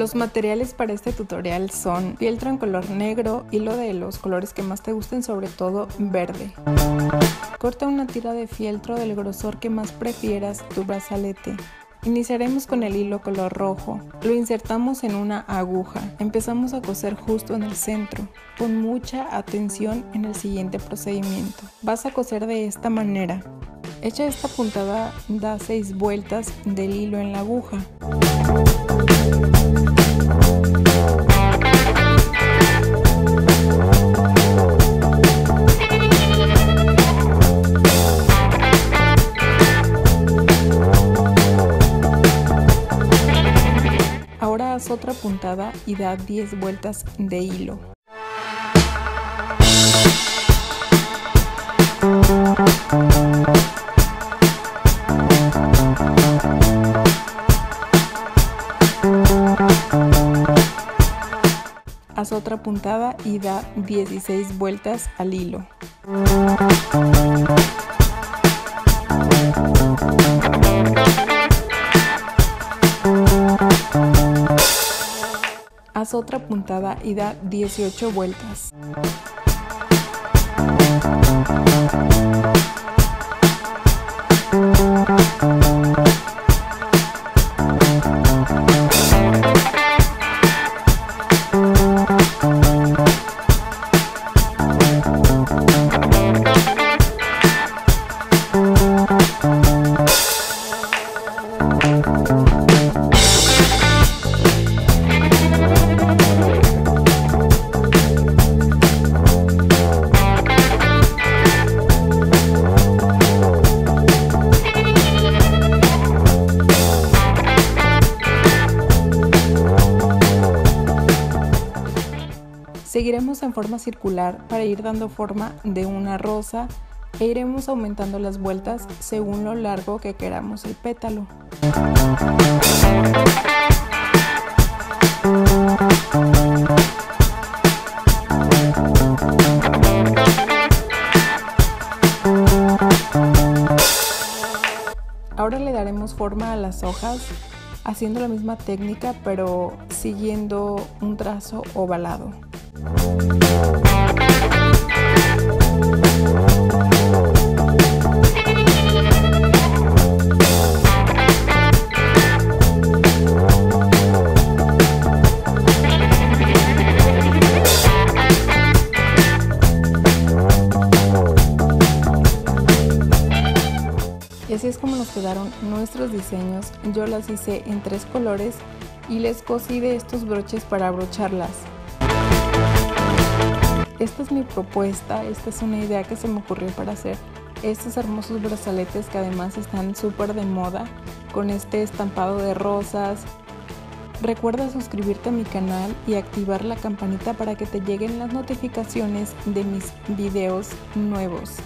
Los materiales para este tutorial son fieltro en color negro, hilo de los colores que más te gusten, sobre todo verde. Corta una tira de fieltro del grosor que más prefieras tu brazalete. Iniciaremos con el hilo color rojo. Lo insertamos en una aguja. Empezamos a coser justo en el centro. Con mucha atención en el siguiente procedimiento. Vas a coser de esta manera. Echa esta puntada, da 6 vueltas del hilo en la aguja. Haz otra puntada y da 10 vueltas de hilo. Haz otra puntada y da 16 vueltas al hilo. Otra puntada y da 18 vueltas. Seguiremos en forma circular para ir dando forma de una rosa e iremos aumentando las vueltas según lo largo que queramos el pétalo. Ahora le daremos forma a las hojas haciendo la misma técnica pero siguiendo un trazo ovalado. Y así es como nos quedaron nuestros diseños. Yo las hice en tres colores y les cosí de estos broches para abrocharlas. Esta es mi propuesta, esta es una idea que se me ocurrió para hacer estos hermosos brazaletes que además están súper de moda con este estampado de rosas. Recuerda suscribirte a mi canal y activar la campanita para que te lleguen las notificaciones de mis videos nuevos.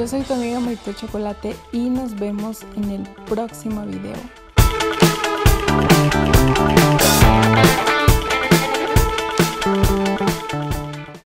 Yo soy tu amiga Marito Chocolate y nos vemos en el próximo video.